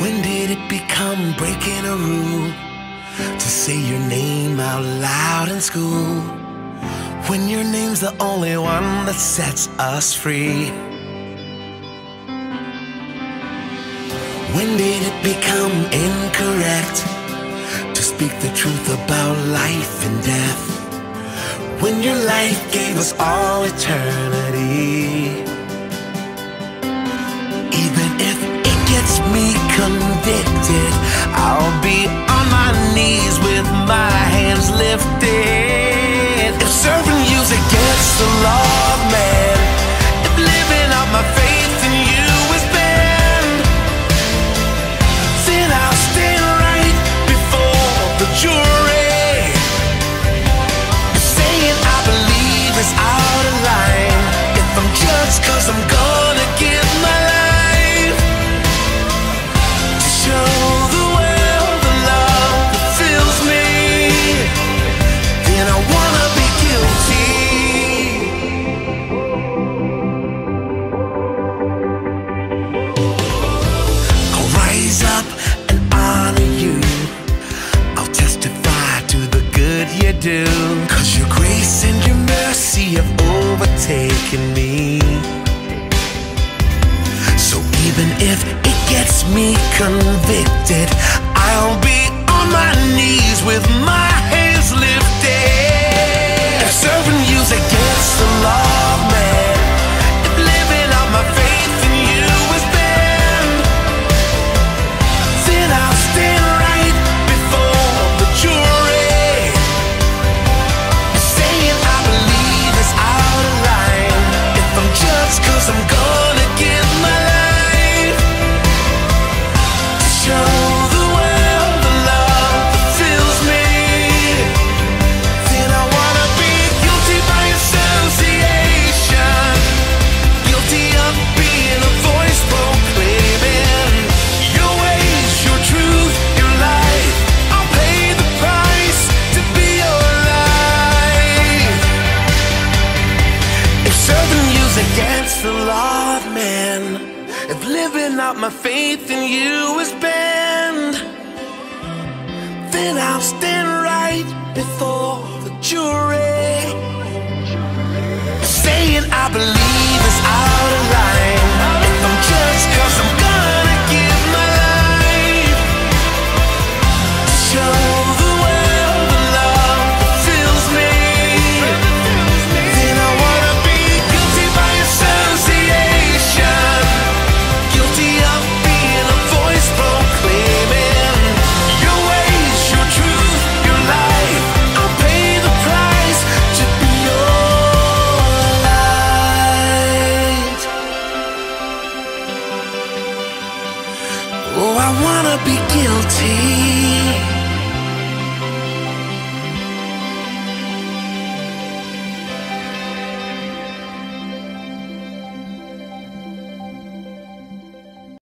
When did it become breaking a rule to say your name out loud in school? When your name's the only one that sets us free. When did it become incorrect to speak the truth about life and death? When your life gave us all eternity. you do. Cause your grace and your mercy have overtaken me. So even if it gets me convicted, I'll be on my knees with my living out my faith in you is banned. Then I'll stand right before. be guilty.